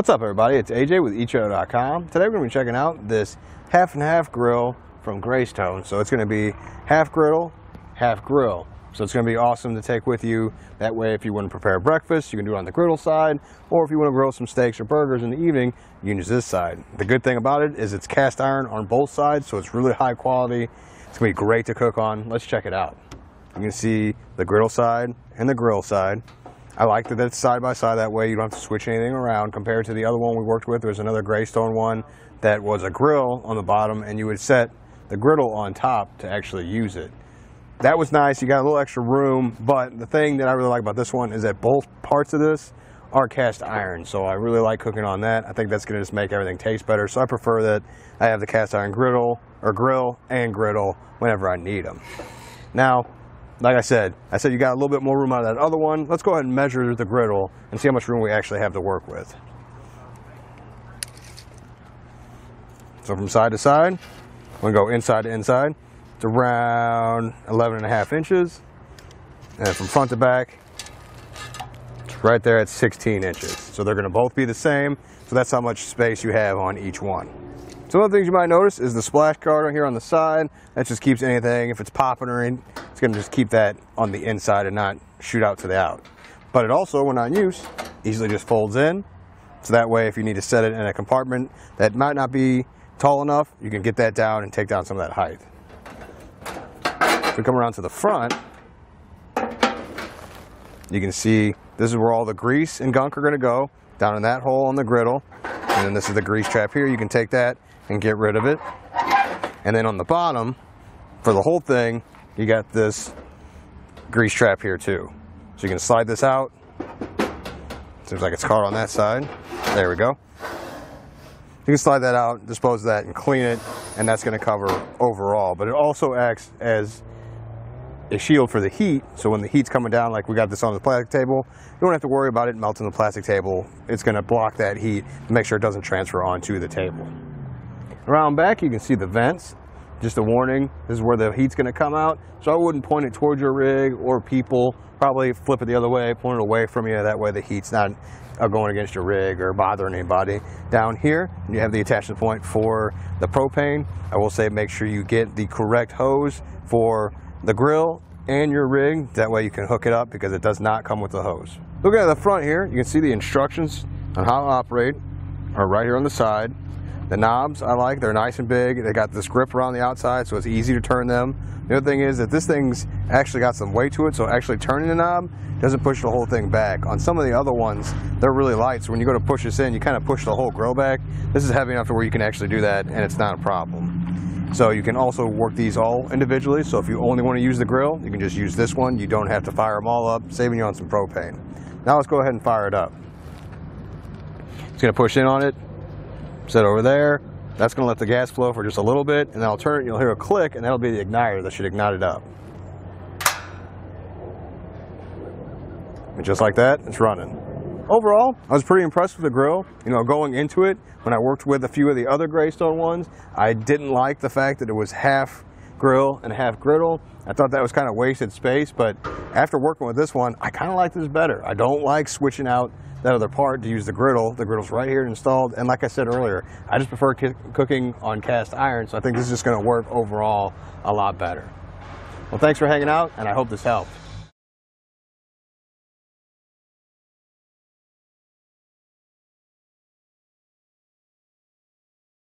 What's up everybody, it's AJ with etrailer.com. Today we're going to be checking out this half and half grill from Greystone. So it's going to be half griddle, half grill. So it's going to be awesome to take with you. That way if you want to prepare breakfast, you can do it on the griddle side. Or if you want to grill some steaks or burgers in the evening, you can use this side. The good thing about it is it's cast iron on both sides, so it's really high quality. It's going to be great to cook on. Let's check it out. You can see the griddle side and the grill side. I like that it's side by side that way you don't have to switch anything around compared to the other one we worked with. There's another Greystone one that was a grill on the bottom and you would set the griddle on top to actually use it. That was nice, you got a little extra room, but the thing that I really like about this one is that both parts of this are cast iron, so I really like cooking on that. I think that's gonna just make everything taste better, so I prefer that I have the cast iron griddle, or grill and griddle whenever I need them. Now, like I said, I said you got a little bit more room out of that other one. Let's go ahead and measure the griddle and see how much room we actually have to work with. So from side to side, we're gonna go inside to inside. It's around 11 and a half inches. And from front to back, it's right there at 16 inches. So they're gonna both be the same. So that's how much space you have on each one. Some of the things you might notice is the splash guard on here on the side. That just keeps anything, if it's popping or in, it's gonna just keep that on the inside and not shoot out to the out. But it also, when in use, easily just folds in. So that way, if you need to set it in a compartment that might not be tall enough, you can get that down and take down some of that height. If we come around to the front, you can see this is where all the grease and gunk are gonna go, down in that hole on the griddle. And then this is the grease trap here. You can take that and get rid of it. And then on the bottom, for the whole thing, you got this grease trap here too. So you can slide this out. Seems like it's caught on that side. There we go. You can slide that out, dispose of that, and clean it, and that's going to cover overall. But it also acts as a shield for the heat. So when the heat's coming down, like we got this on the plastic table, you don't have to worry about it melting the plastic table. It's going to block that heat and make sure it doesn't transfer onto the table. Around back, you can see the vents. Just a warning, this is where the heat's gonna come out. So I wouldn't point it towards your rig or people. Probably flip it the other way, point it away from you. That way the heat's not uh, going against your rig or bothering anybody. Down here, you have the attachment point for the propane. I will say make sure you get the correct hose for the grill and your rig. That way you can hook it up because it does not come with the hose. Looking at the front here, you can see the instructions on how to operate are right here on the side. The knobs I like, they're nice and big. They got this grip around the outside so it's easy to turn them. The other thing is that this thing's actually got some weight to it, so actually turning the knob doesn't push the whole thing back. On some of the other ones, they're really light, so when you go to push this in, you kind of push the whole grill back. This is heavy enough to where you can actually do that and it's not a problem. So you can also work these all individually, so if you only want to use the grill, you can just use this one. You don't have to fire them all up, saving you on some propane. Now let's go ahead and fire it up. It's going to push in on it, set over there. That's going to let the gas flow for just a little bit, and then I'll turn it, you'll hear a click, and that'll be the igniter that should ignite it up. And just like that, it's running. Overall, I was pretty impressed with the grill. You know, going into it, when I worked with a few of the other Greystone ones, I didn't like the fact that it was half grill and half griddle. I thought that was kind of wasted space, but after working with this one, I kind of like this better. I don't like switching out that other part to use the griddle. The griddle's right here installed, and like I said earlier, I just prefer cooking on cast iron, so I think this is just gonna work overall a lot better. Well, thanks for hanging out, and I hope this helped.